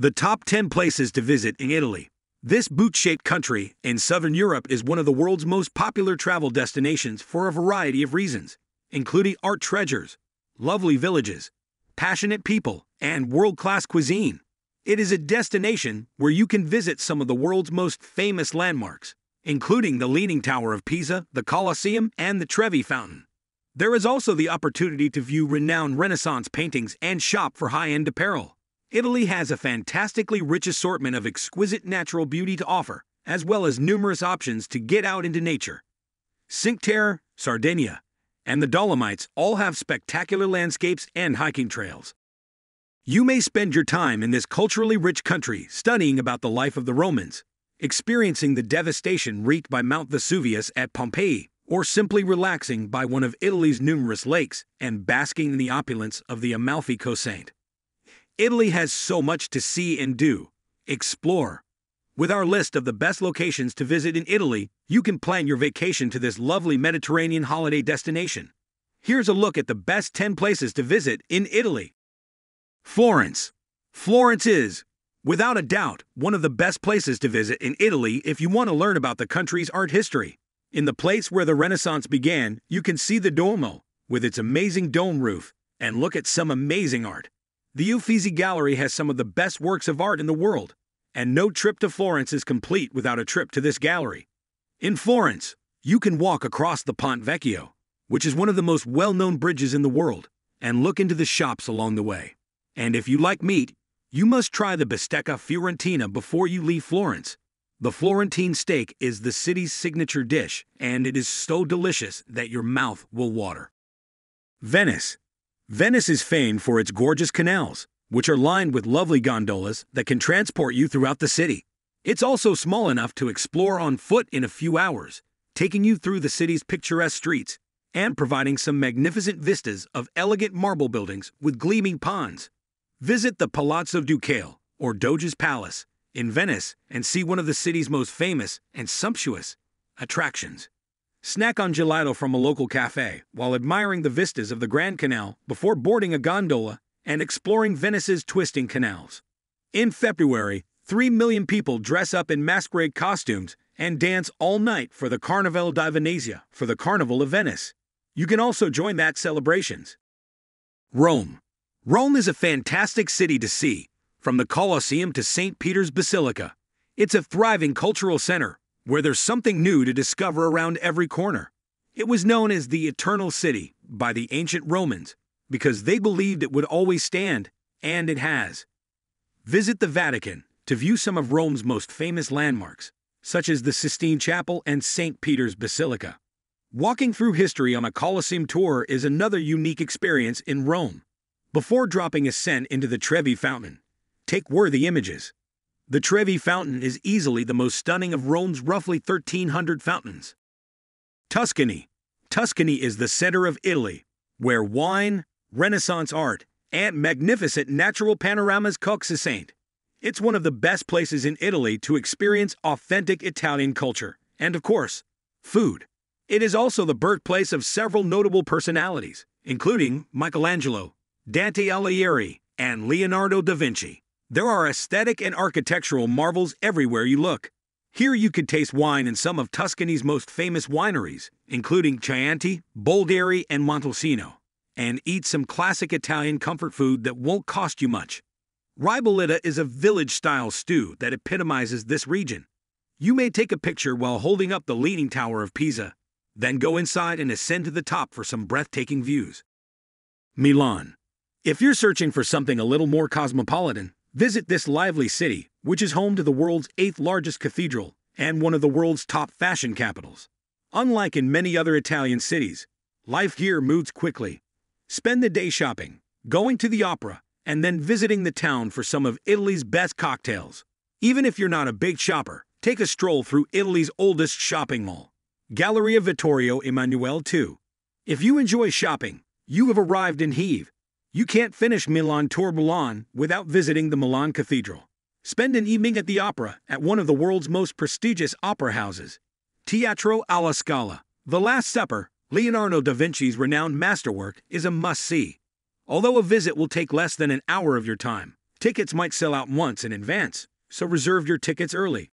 The top 10 places to visit in Italy. This boot shaped country in southern Europe is one of the world's most popular travel destinations for a variety of reasons, including art treasures, lovely villages, passionate people, and world class cuisine. It is a destination where you can visit some of the world's most famous landmarks, including the Leaning Tower of Pisa, the Colosseum, and the Trevi Fountain. There is also the opportunity to view renowned Renaissance paintings and shop for high end apparel. Italy has a fantastically rich assortment of exquisite natural beauty to offer, as well as numerous options to get out into nature. Cinque Terre, Sardinia, and the Dolomites all have spectacular landscapes and hiking trails. You may spend your time in this culturally rich country studying about the life of the Romans, experiencing the devastation wreaked by Mount Vesuvius at Pompeii, or simply relaxing by one of Italy's numerous lakes and basking in the opulence of the Amalfi Coast. Italy has so much to see and do. Explore. With our list of the best locations to visit in Italy, you can plan your vacation to this lovely Mediterranean holiday destination. Here's a look at the best 10 places to visit in Italy. Florence. Florence is, without a doubt, one of the best places to visit in Italy if you want to learn about the country's art history. In the place where the Renaissance began, you can see the Duomo, with its amazing dome roof, and look at some amazing art. The Uffizi Gallery has some of the best works of art in the world, and no trip to Florence is complete without a trip to this gallery. In Florence, you can walk across the Ponte Vecchio, which is one of the most well known bridges in the world, and look into the shops along the way. And if you like meat, you must try the bistecca fiorentina before you leave Florence. The Florentine steak is the city's signature dish, and it is so delicious that your mouth will water. Venice. Venice is famed for its gorgeous canals, which are lined with lovely gondolas that can transport you throughout the city. It's also small enough to explore on foot in a few hours, taking you through the city's picturesque streets and providing some magnificent vistas of elegant marble buildings with gleaming ponds. Visit the Palazzo Ducale, or Doge's Palace, in Venice and see one of the city's most famous and sumptuous attractions. Snack on gelato from a local cafe while admiring the vistas of the Grand Canal before boarding a gondola and exploring Venice's twisting canals. In February, 3 million people dress up in masquerade costumes and dance all night for the Carnival di Venezia for the Carnival of Venice. You can also join that celebrations. Rome. Rome is a fantastic city to see, from the Colosseum to St. Peter's Basilica. It's a thriving cultural center where there's something new to discover around every corner. It was known as the Eternal City by the ancient Romans because they believed it would always stand, and it has. Visit the Vatican to view some of Rome's most famous landmarks, such as the Sistine Chapel and St. Peter's Basilica. Walking through history on a Colosseum tour is another unique experience in Rome. Before dropping a cent into the Trevi Fountain, take worthy images. The Trevi Fountain is easily the most stunning of Rome's roughly 1,300 fountains. Tuscany. Tuscany is the center of Italy, where wine, Renaissance art, and magnificent natural panoramas coexist. It's one of the best places in Italy to experience authentic Italian culture, and of course, food. It is also the birthplace of several notable personalities, including Michelangelo, Dante Alighieri, and Leonardo da Vinci. There are aesthetic and architectural marvels everywhere you look. Here you could taste wine in some of Tuscany's most famous wineries, including Chianti, Bolgheri, and Montalcino, and eat some classic Italian comfort food that won't cost you much. Ribollita is a village style stew that epitomizes this region. You may take a picture while holding up the Leaning Tower of Pisa, then go inside and ascend to the top for some breathtaking views. Milan. If you're searching for something a little more cosmopolitan, Visit this lively city, which is home to the world's eighth largest cathedral and one of the world's top fashion capitals. Unlike in many other Italian cities, life here moves quickly. Spend the day shopping, going to the opera, and then visiting the town for some of Italy's best cocktails. Even if you're not a big shopper, take a stroll through Italy's oldest shopping mall, Galleria Vittorio Emanuele II. If you enjoy shopping, you have arrived in Heave, you can't finish Milan Tour Milan without visiting the Milan Cathedral. Spend an evening at the opera at one of the world's most prestigious opera houses. Teatro alla Scala, The Last Supper, Leonardo da Vinci's renowned masterwork, is a must see. Although a visit will take less than an hour of your time, Tickets might sell out months in advance, so reserve your tickets early.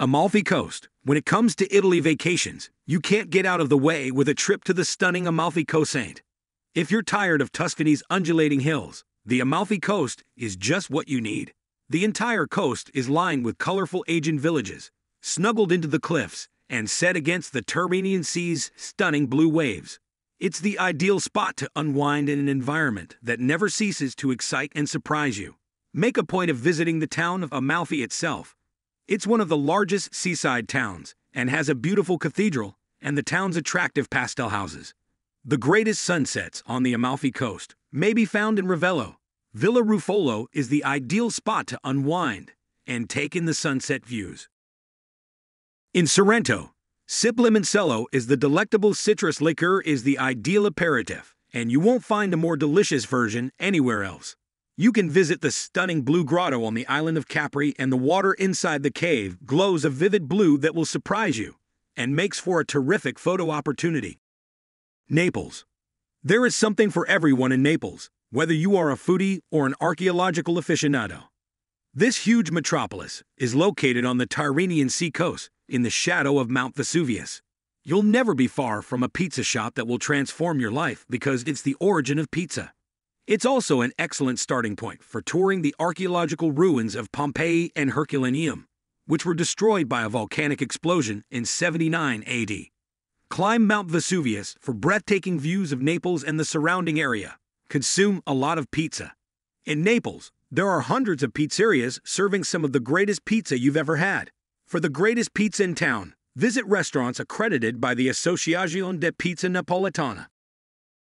Amalfi Coast. When it comes to Italy vacations, you can't get out of the way with a trip to the stunning Amalfi Coast. If you're tired of Tuscany's undulating hills, the Amalfi Coast is just what you need. The entire coast is lined with colorful Aegean villages, snuggled into the cliffs, and set against the Tyrrhenian Sea's stunning blue waves. It's the ideal spot to unwind in an environment that never ceases to excite and surprise you. Make a point of visiting the town of Amalfi itself. It's one of the largest seaside towns and has a beautiful cathedral and the town's attractive pastel houses. The greatest sunsets on the Amalfi Coast may be found in Ravello. Villa Rufolo is the ideal spot to unwind and take in the sunset views. In Sorrento, Sip Limoncello is the delectable citrus liqueur is the ideal aperitif, and you won't find a more delicious version anywhere else. You can visit the stunning Blue Grotto on the island of Capri, and the water inside the cave glows a vivid blue that will surprise you and makes for a terrific photo opportunity. Naples. There is something for everyone in Naples, whether you are a foodie or an archaeological aficionado. This huge metropolis is located on the Tyrrhenian Sea coast in the shadow of Mount Vesuvius. You'll never be far from a pizza shop that will transform your life because it's the origin of pizza. It's also an excellent starting point for touring the archaeological ruins of Pompeii and Herculaneum, which were destroyed by a volcanic explosion in 79 AD. Climb Mount Vesuvius for breathtaking views of Naples and the surrounding area. Consume a lot of pizza. In Naples, there are hundreds of pizzerias serving some of the greatest pizza you've ever had. For the greatest pizza in town, visit restaurants accredited by the Associazione de Pizza Napoletana.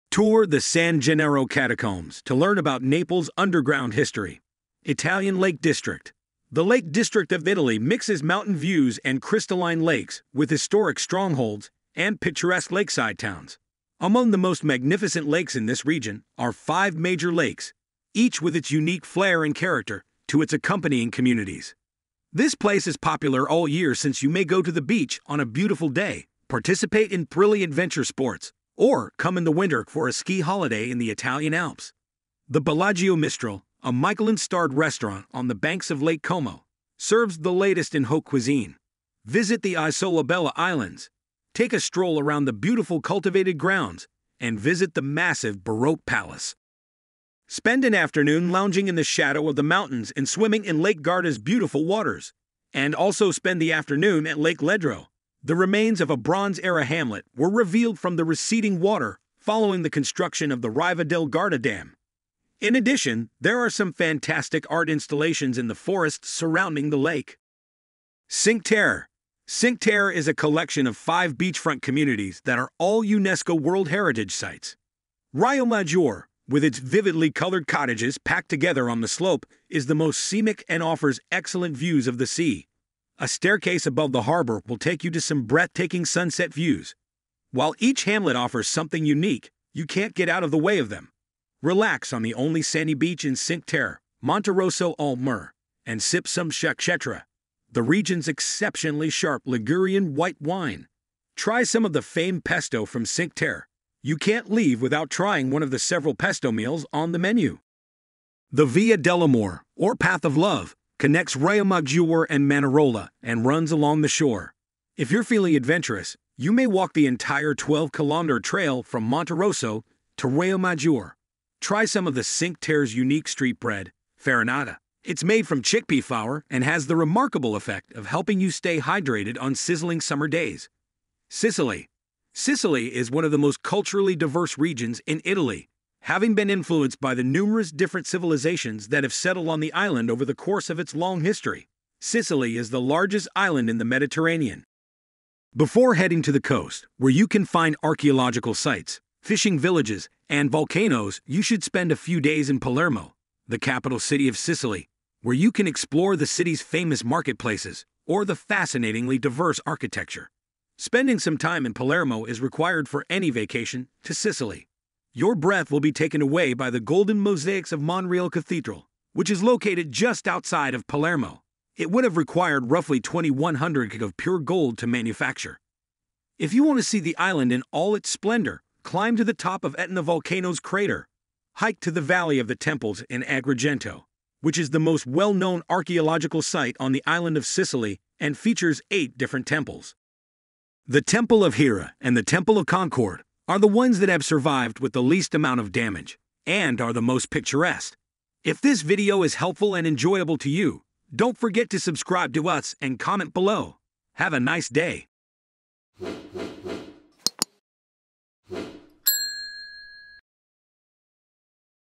Tour the San Gennaro Catacombs to learn about Naples' underground history. Italian Lake District. The Lake District of Italy mixes mountain views and crystalline lakes with historic strongholds and picturesque lakeside towns. Among the most magnificent lakes in this region are five major lakes each with its unique flair and character, to its accompanying communities. This place is popular all year since you may go to the beach on a beautiful day, participate in thrilling adventure sports, or come in the winter for a ski holiday in the Italian Alps. The Bellagio Mistral, a Michelin starred restaurant on the banks of Lake Como, serves the latest in haute cuisine. Visit the Isola Bella Islands, take a stroll around the beautiful cultivated grounds, and visit the massive Baroque Palace. Spend an afternoon lounging in the shadow of the mountains and swimming in Lake Garda's beautiful waters. And also spend the afternoon at Lake Ledro. The remains of a Bronze era hamlet were revealed from the receding water following the construction of the Riva del Garda Dam. In addition, there are some fantastic art installations in the forests surrounding the lake. Cinque Terre. Cinque Terre is a collection of five beachfront communities that are all UNESCO World Heritage Sites. Rio Maggiore, with its vividly colored cottages packed together on the slope, is the most scenic and offers excellent views of the sea. A staircase above the harbor will take you to some breathtaking sunset views. While each hamlet offers something unique, you can't get out of the way of them. Relax on the only sandy beach in Cinque Terre, Monterosso al Mer, and sip some Sciacchetrà, the region's exceptionally sharp Ligurian white wine. Try some of the famed pesto from Cinque Terre, you can't leave without trying one of the several pesto meals on the menu. The Via dell'Amore, or Path of Love, connects Rio Maggiore and Manarola and runs along the shore. If you're feeling adventurous, you may walk the entire 12 kilometer trail from Monterosso to Rio Maggiore. Try some of the Cinque Terre's unique street bread, farinata. It's made from chickpea flour and has the remarkable effect of helping you stay hydrated on sizzling summer days. Sicily, Sicily is one of the most culturally diverse regions in Italy, having been influenced by the numerous different civilizations that have settled on the island over the course of its long history. Sicily is the largest island in the Mediterranean. Before heading to the coast, where you can find archaeological sites, fishing villages, and volcanoes, you should spend a few days in Palermo, the capital city of Sicily, where you can explore the city's famous marketplaces or the fascinatingly diverse architecture. Spending some time in Palermo is required for any vacation to Sicily. Your breath will be taken away by the golden mosaics of Monreale Cathedral, which is located just outside of Palermo. It would have required roughly 2100 of pure gold to manufacture. If you want to see the island in all its splendor, climb to the top of Etna Volcano's crater. Hike to the Valley of the Temples in Agrigento, which is the most well known archaeological site on the island of Sicily and features eight different temples. The Temple of Hera and the Temple of Concord are the ones that have survived with the least amount of damage and are the most picturesque. If this video is helpful and enjoyable to you, don't forget to subscribe to us and comment below. Have a nice day.